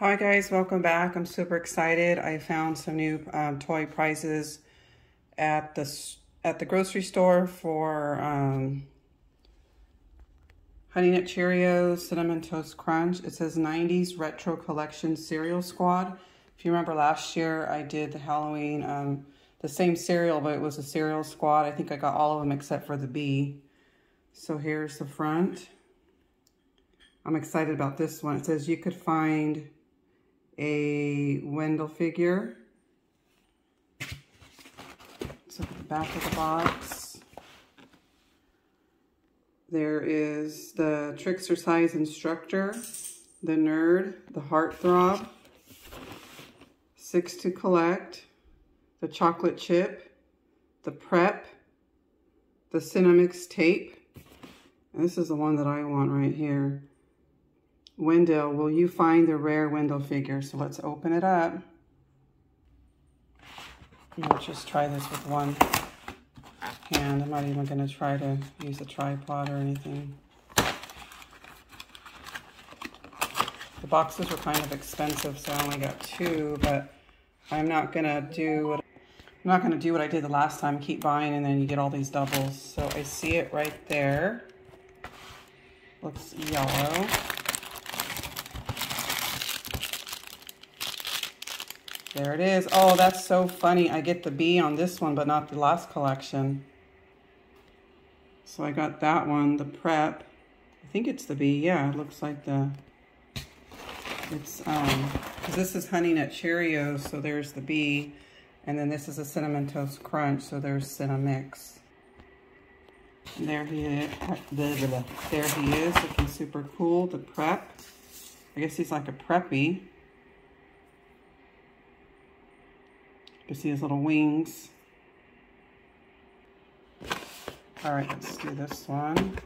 Hi guys, welcome back. I'm super excited. I found some new um, toy prizes at the at the grocery store for um, Honey Nut Cheerios Cinnamon Toast Crunch. It says 90s Retro Collection Cereal Squad. If you remember last year, I did the Halloween, um, the same cereal, but it was a cereal squad. I think I got all of them except for the bee. So here's the front. I'm excited about this one. It says you could find a Wendell figure. At the back of the box. There is the Trickstercise Instructor, the Nerd, the Heartthrob, Six to Collect, the Chocolate Chip, the Prep, the Cinnamix Tape. And this is the one that I want right here. Wendell, will you find the rare Wendell figure? So let's open it up. Let's just try this with one hand. I'm not even going to try to use a tripod or anything. The boxes were kind of expensive, so I only got two, but I'm not going to do what I'm not going to do what I did the last time, keep buying, and then you get all these doubles. So I see it right there. Looks yellow. There it is. Oh, that's so funny. I get the bee on this one, but not the last collection. So I got that one, the prep. I think it's the bee. Yeah, it looks like the... It's, um, because this is Honey Nut Cheerios, so there's the bee. And then this is a Cinnamon Toast Crunch, so there's Cinnamix. And there he is. There he is, looking super cool. The prep. I guess he's like a preppy. You can see his little wings. All right, let's do this one.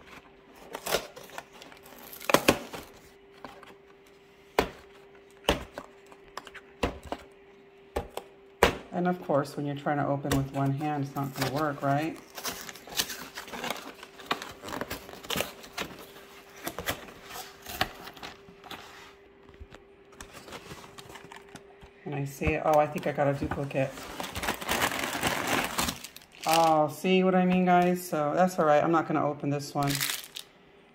And of course, when you're trying to open with one hand, it's not going to work, right? And I see it. Oh, I think I got a duplicate. Oh, see what I mean, guys? So that's all right. I'm not going to open this one.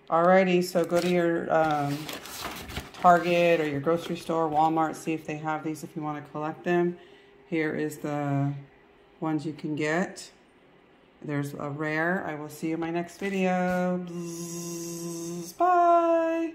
Alrighty, so go to your um, Target or your grocery store, Walmart, see if they have these if you want to collect them. Here is the ones you can get. There's a rare. I will see you in my next video. Bye.